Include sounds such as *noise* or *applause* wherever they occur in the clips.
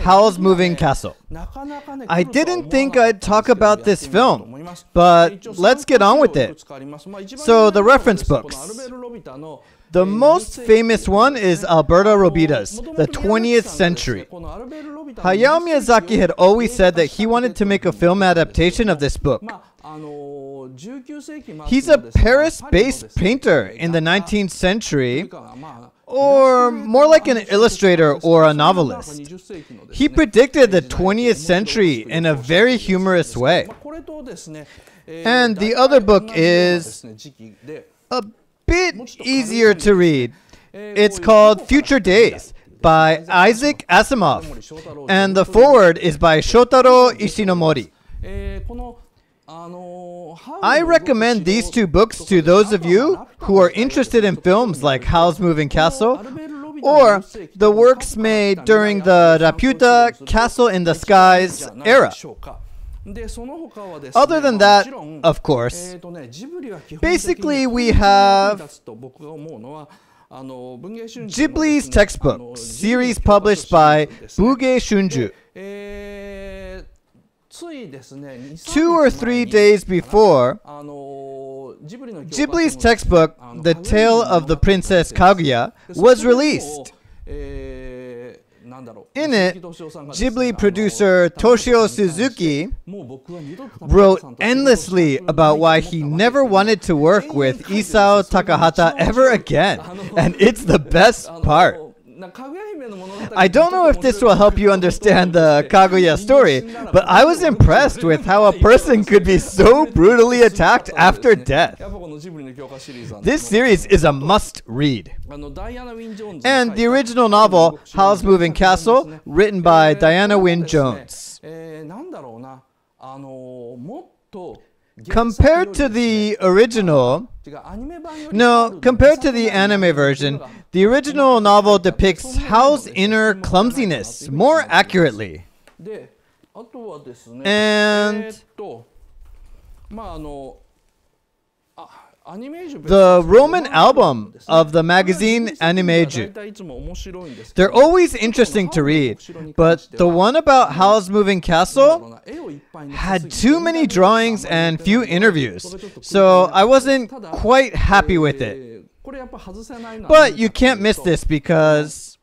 Howl's Moving Castle. I didn't think I'd talk about this film, but let's get on with it. So, the reference books. The most famous one is Alberto Robida's, The 20th Century. Hayao Miyazaki had always said that he wanted to make a film adaptation of this book. He's a Paris based painter in the 19th century, or more like an illustrator or a novelist. He predicted the 20th century in a very humorous way. And the other book is a bit easier to read. It's called Future Days by Isaac Asimov, and the foreword is by Shotaro Ishinomori. I recommend these two books to those of you who are interested in films like Howl's Moving Castle or the works made during the Laputa Castle in the Skies era. Other than that, of course, basically we have Ghibli's textbook, series published by Bungei Shunju. Two or three days before, Ghibli's textbook, The Tale of the Princess Kaguya, was released. In it, Ghibli producer Toshio Suzuki wrote endlessly about why he never wanted to work with Isao Takahata ever again, and it's the best part. I don't know if this will help you understand the *laughs* Kaguya story, but I was impressed with how a person could be so brutally attacked after death. This series is a must read. And the original novel, Howl's Moving Castle, written by Diana Wynne Jones. Compared to the original, no, compared to the anime version, the original novel depicts Howl's inner clumsiness more accurately. And the Roman album of the magazine Animage. They're always interesting to read, but the one about Howl's Moving Castle had too many drawings and few interviews, so I wasn't quite happy with it. Eh, but you can't miss this because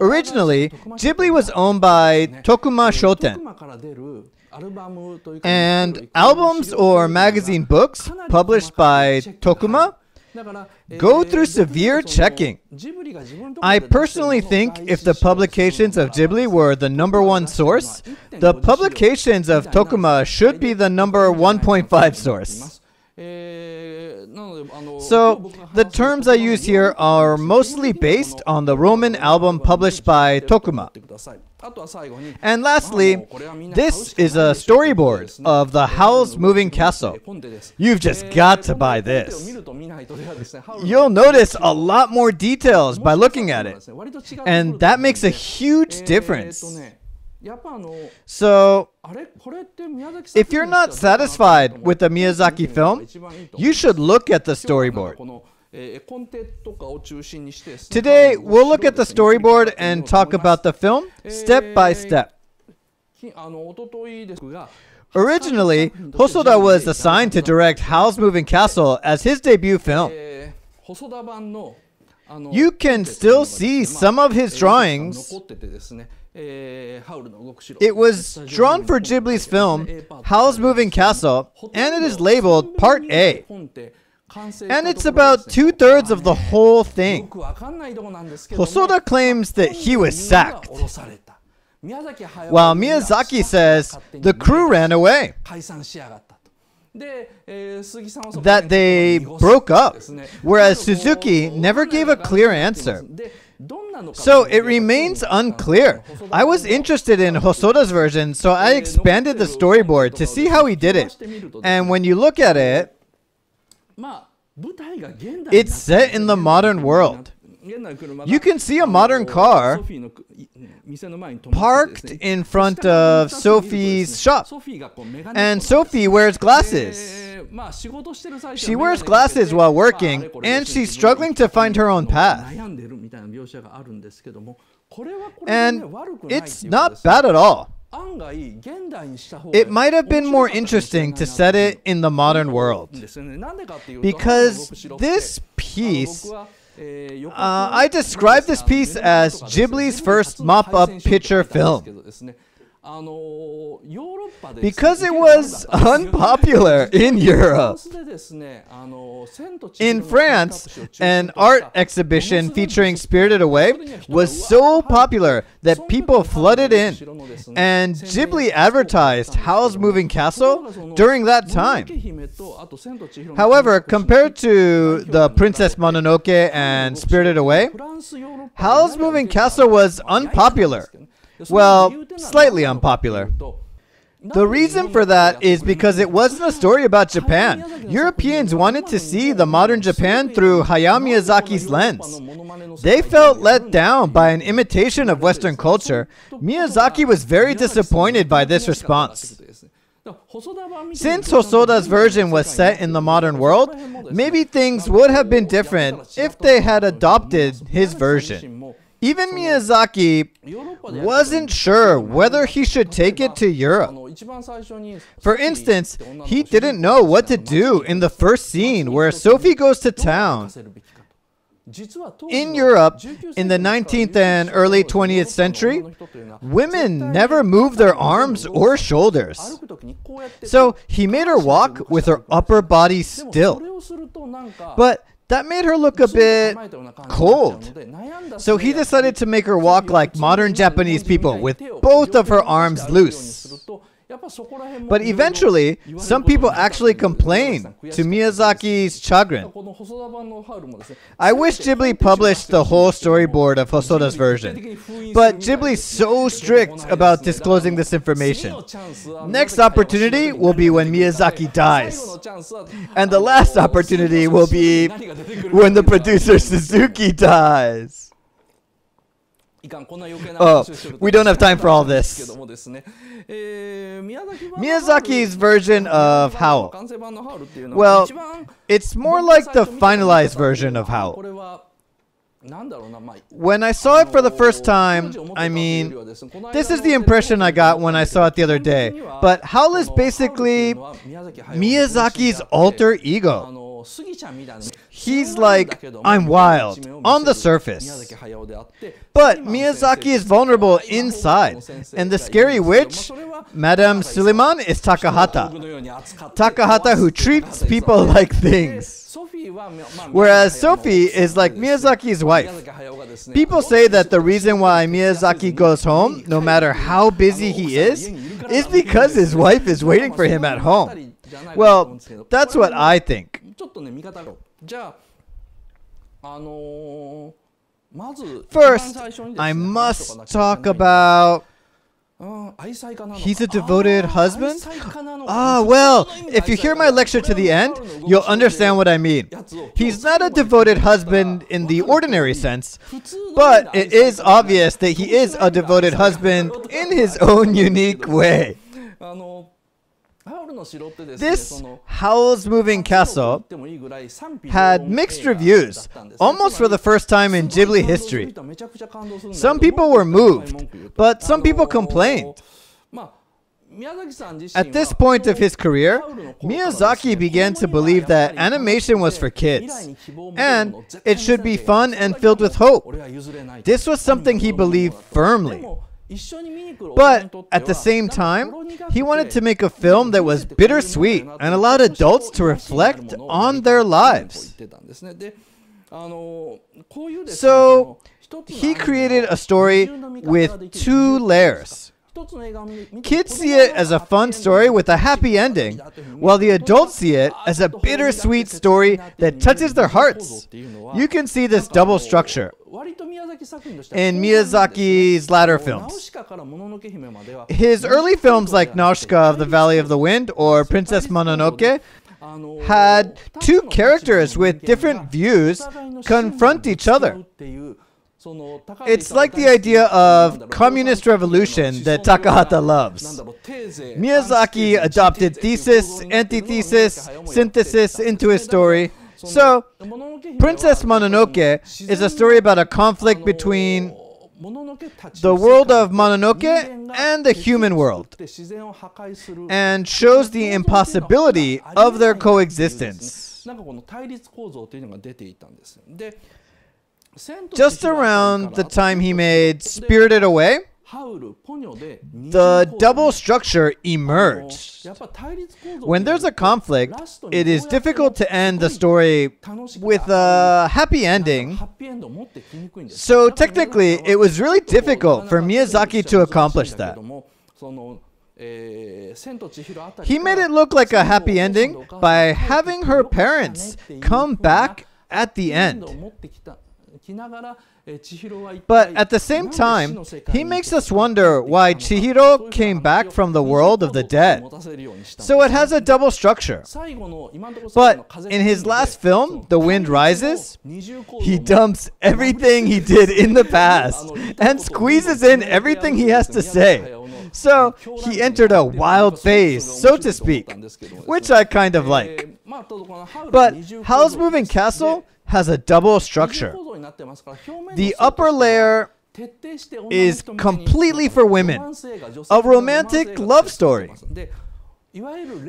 originally Ghibli was owned by Tokuma Shoten. And albums or magazine books published by Tokuma go through severe checking. I personally think if the publications of Ghibli were the number one source, the publications of Tokuma should be the number 1.5 source. So, the terms I use here are mostly based on the Roman album published by Tokuma. And lastly, this is a storyboard of the Howl's Moving Castle. You've just got to buy this. You'll notice a lot more details by looking at it, and that makes a huge difference. So, if you're not satisfied with the Miyazaki film, you should look at the storyboard. Today, we'll look at the storyboard and talk about the film step by step. Originally, Hosoda was assigned to direct Howl's Moving Castle as his debut film. You can still see some of his drawings. It was drawn for Ghibli's film, Howl's Moving Castle, and it is labeled Part A. And it's about two thirds of the whole thing. Hosoda claims that he was sacked, while Miyazaki says the crew ran away. That they broke up, whereas Suzuki never gave a clear answer. So it remains unclear. I was interested in Hosoda's version, so I expanded the storyboard to see how he did it. And when you look at it, it's set in the modern world. You can see a modern car parked in front of Sophie's shop. And Sophie wears glasses. She wears glasses while working, and she's struggling to find her own path. And it's not bad at all. It might have been more interesting to set it in the modern world. Because this piece, uh, I describe this piece as Ghibli's first mop up picture film. Because it was unpopular in Europe. In France, an art exhibition featuring Spirited Away was so popular that people flooded in, and Ghibli advertised Howl's Moving Castle during that time. However, compared to The Princess Mononoke and Spirited Away, Howl's Moving Castle was unpopular. Well, slightly unpopular. The reason for that is because it wasn't a story about Japan. Europeans wanted to see the modern Japan through Hayao Miyazaki's lens. They felt let down by an imitation of Western culture. Miyazaki was very disappointed by this response. Since Hosoda's version was set in the modern world, maybe things would have been different if they had adopted his version. Even Miyazaki wasn't sure whether he should take it to Europe. For instance, he didn't know what to do in the first scene where Sophie goes to town. In Europe, in the 19th and early 20th century, women never moved their arms or shoulders. So he made her walk with her upper body still. But that made her look a bit cold. So he decided to make her walk like modern Japanese people with both of her arms loose. But eventually, some people actually complained to Miyazaki's chagrin. I wish Ghibli published the whole storyboard of Hosoda's version, but Ghibli's so strict about disclosing this information. Next opportunity will be when Miyazaki dies. And the last opportunity will be when the producer Suzuki dies. Oh, we don't have time for all this. Miyazaki's version of Howl. Well, it's more like the finalized version of Howl. When I saw it for the first time, I mean, this is the impression I got when I saw it the other day. But Howl is basically Miyazaki's alter ego. He's like, I'm wild on the surface. But Miyazaki is vulnerable inside. And the scary witch, Madame Suliman, is Takahata. Takahata who treats people like things. Whereas Sophie is like Miyazaki's wife. People say that the reason why Miyazaki goes home, no matter how busy he is, is because his wife is waiting for him at home. Well, that's what I think. First, I must talk about He's a devoted husband? Ah, well, if you hear my lecture to the end, you'll understand what I mean. He's not a devoted husband in the ordinary sense, but it is obvious that he is a devoted husband in his own unique way. This Howl's Moving Castle had mixed reviews, almost for the first time in Ghibli history. Some people were moved, but some people complained. At this point of his career, Miyazaki began to believe that animation was for kids, and it should be fun and filled with hope. This was something he believed firmly. But at the same time, he wanted to make a film that was bittersweet and allowed adults to reflect on their lives. So he created a story with two layers. Kids see it as a fun story with a happy ending, while the adults see it as a bittersweet story that touches their hearts. You can see this double structure in Miyazaki's latter films. His early films like Nausicaa of the Valley of the Wind or Princess Mononoke had two characters with different views confront each other. It's like the idea of communist revolution that Takahata loves. Miyazaki adopted thesis, antithesis, synthesis into his story. So, Princess Mononoke is a story about a conflict between the world of Mononoke and the human world, and shows the impossibility of their coexistence. Just around the time he made Spirited Away, the double structure emerged. When there's a conflict, it is difficult to end the story with a happy ending. So technically, it was really difficult for Miyazaki to accomplish that. He made it look like a happy ending by having her parents come back at the end. But at the same time, he makes us wonder why Chihiro came back from the world of the dead. So it has a double structure. But in his last film, The Wind Rises, he dumps everything he did in the past *laughs* and squeezes in everything he has to say. So he entered a wild phase, so to speak, which I kind of like. But Howl's Moving Castle has a double structure. The upper layer is completely for women, a romantic love story.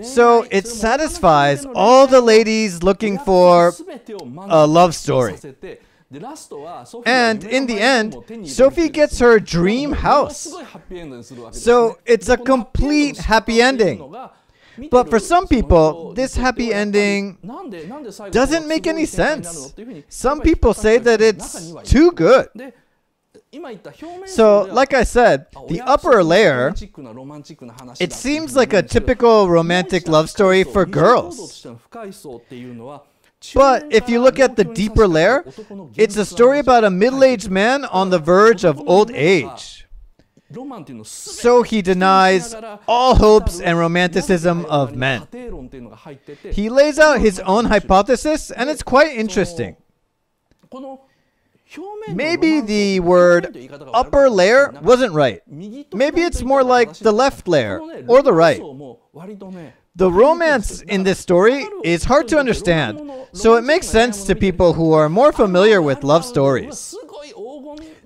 So it satisfies all the ladies looking for a love story. And in the end, Sophie gets her dream house. So it's a complete happy ending. But for some people, this happy ending doesn't make any sense. Some people say that it's too good. So, like I said, the upper layer, it seems like a typical romantic love story for girls. But if you look at the deeper layer, it's a story about a middle aged man on the verge of old age. So he denies all hopes and romanticism of men. He lays out his own hypothesis, and it's quite interesting. Maybe the word upper layer wasn't right. Maybe it's more like the left layer or the right. The romance in this story is hard to understand, so it makes sense to people who are more familiar with love stories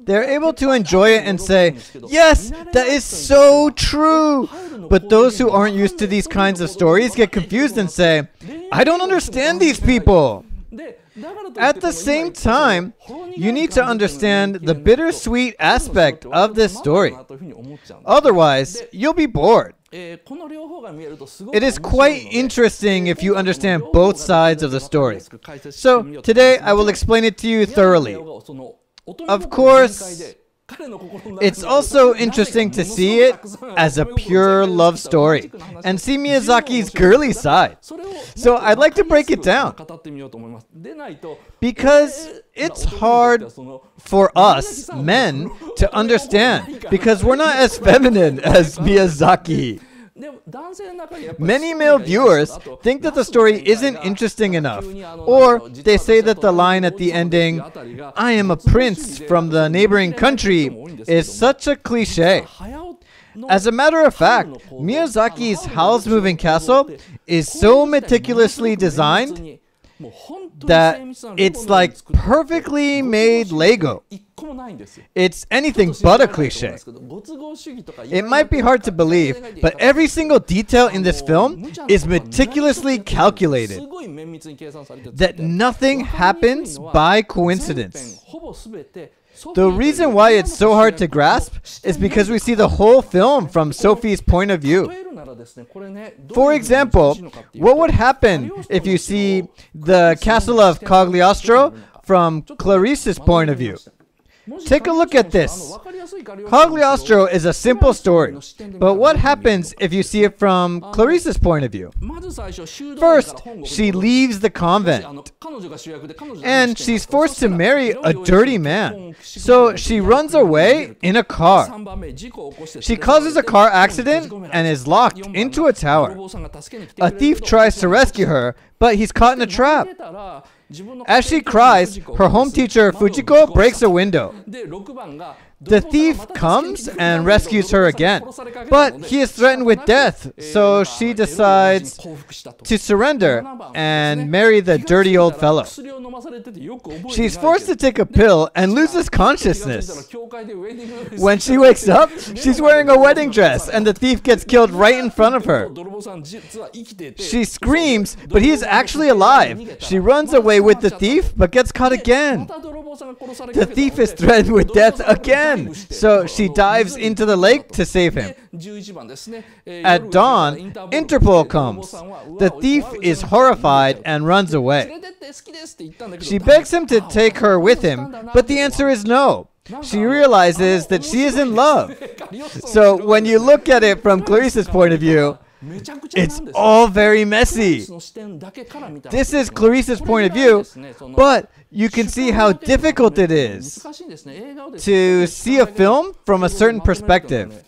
they're able to enjoy it and say, Yes, that is so true. But those who aren't used to these kinds of stories get confused and say, I don't understand these people. At the same time, you need to understand the bittersweet aspect of this story. Otherwise, you'll be bored. It is quite interesting if you understand both sides of the story. So, today I will explain it to you thoroughly. Of course, it's also interesting to see it as a pure love story and see Miyazaki's girly side. So I'd like to break it down. Because it's hard for us, men, to understand because we're not as feminine as Miyazaki. Many male viewers think that the story isn't interesting enough, or they say that the line at the ending, I am a prince from the neighboring country, is such a cliche. As a matter of fact, Miyazaki's Howl's Moving Castle is so meticulously designed that it's like perfectly made Lego. It's anything but a cliche. It might be hard to believe, but every single detail in this film is meticulously calculated. That nothing happens by coincidence. The reason why it's so hard to grasp is because we see the whole film from Sophie's point of view. For example, what would happen if you see the castle of Cagliostro from Clarice's point of view? Take a look at this. Cagliostro is a simple story, but what happens if you see it from Clarice's point of view? First, she leaves the convent, and she's forced to marry a dirty man. So she runs away in a car. She causes a car accident and is locked into a tower. A thief tries to rescue her, but he's caught in a trap. As she cries, her home teacher Fujiko breaks a window. The thief comes and rescues her again, but he is threatened with death, so she decides to surrender and marry the dirty old fellow. She's forced to take a pill and loses consciousness. When she wakes up, she's wearing a wedding dress, and the thief gets killed right in front of her. She screams, but he is actually alive. She runs away with the thief, but gets caught again. The thief is threatened with death again, so she dives into the lake to save him. At dawn, Interpol comes. The thief is horrified and runs away. She begs him to take her with him, but the answer is no. She realizes that she is in love. So when you look at it from Clarissa's point of view, it's all very messy. This is Clarissa's point of view, but you can see how difficult it is to see a film from a certain perspective.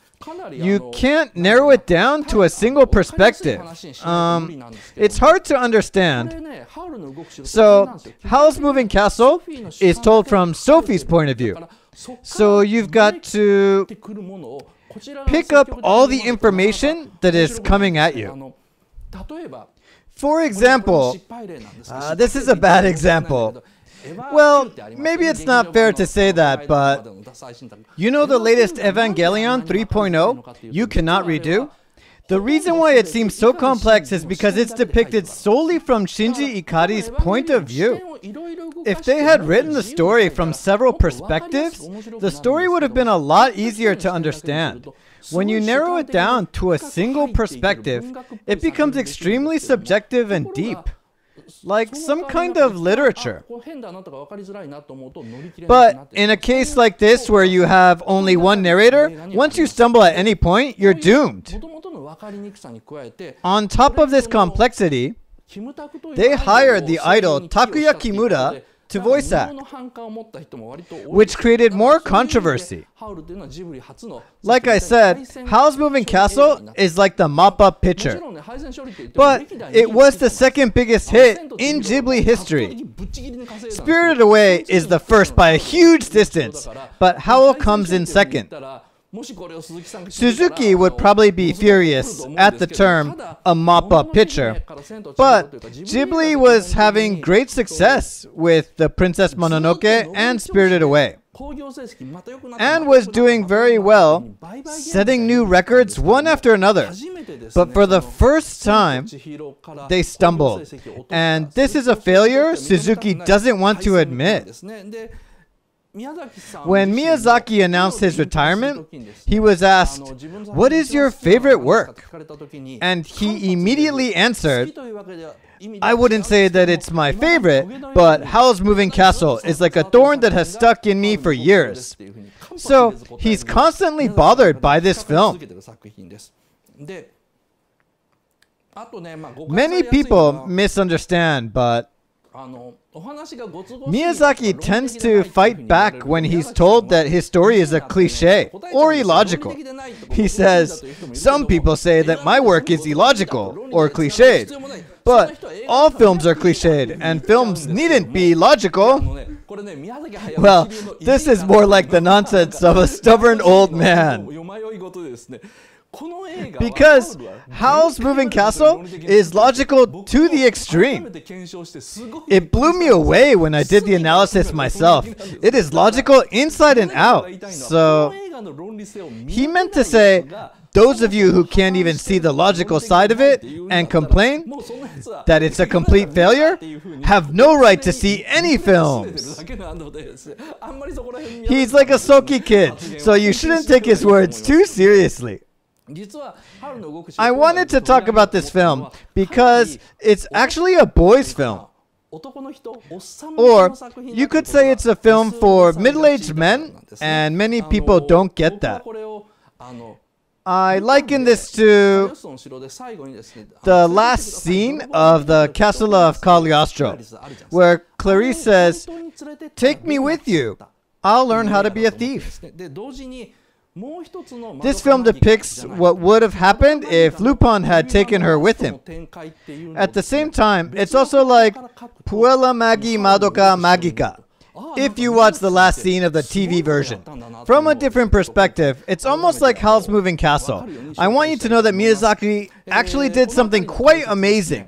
You can't narrow it down to a single perspective. Um, it's hard to understand. So, Howl's Moving Castle is told from Sophie's point of view. So, you've got to pick up all the information that is coming at you. For example, uh, this is a bad example. Well, maybe it's not fair to say that, but you know the latest Evangelion 3.0 you cannot redo? The reason why it seems so complex is because it's depicted solely from Shinji Ikari's point of view. If they had written the story from several perspectives, the story would have been a lot easier to understand. When you narrow it down to a single perspective, it becomes extremely subjective and deep like some kind of literature. But in a case like this where you have only one narrator, once you stumble at any point, you're doomed. On top of this complexity, they hired the idol Takuya Kimura to voice act, which created more controversy. Like I said, Howl's Moving Castle is like the mop-up picture, but it was the second biggest hit in Ghibli history. Spirited Away is the first by a huge distance, but Howl comes in second. Suzuki would probably be furious at the term a mop up pitcher, but Ghibli was having great success with The Princess Mononoke and Spirited Away. And was doing very well, setting new records one after another. But for the first time, they stumbled. And this is a failure Suzuki doesn't want to admit. When Miyazaki announced his retirement, he was asked, What is your favorite work? And he immediately answered, I wouldn't say that it's my favorite, but Howl's Moving Castle is like a thorn that has stuck in me for years. So he's constantly bothered by this film. Many people misunderstand, but Miyazaki tends to fight back when he's told that his story is a cliche or illogical. He says, Some people say that my work is illogical or cliched, but all films are cliched and films needn't be logical. Well, this is more like the nonsense of a stubborn old man. *laughs* Because Howl's Moving Castle is logical to the extreme. It blew me away when I did the analysis myself. It is logical inside and out. So, he meant to say, those of you who can't even see the logical side of it and complain that it's a complete failure have no right to see any films. *laughs* He's like a sulky kid, so you shouldn't take his words too seriously. I wanted to talk about this film because it's actually a boys' film. Or you could say it's a film for middle aged men, and many people don't get that. I liken this to the last scene of the Castle of Cagliostro, where Clarice says, Take me with you. I'll learn how to be a thief. This film depicts what would have happened if Lupin had taken her with him. At the same time, it's also like Puella Magi Madoka Magica. if you watch the last scene of the TV version. From a different perspective, it's almost like Howl's Moving Castle. I want you to know that Miyazaki actually did something quite amazing.